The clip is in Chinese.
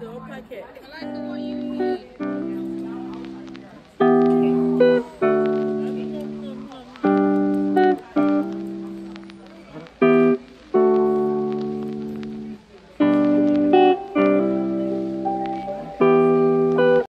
the whole packet.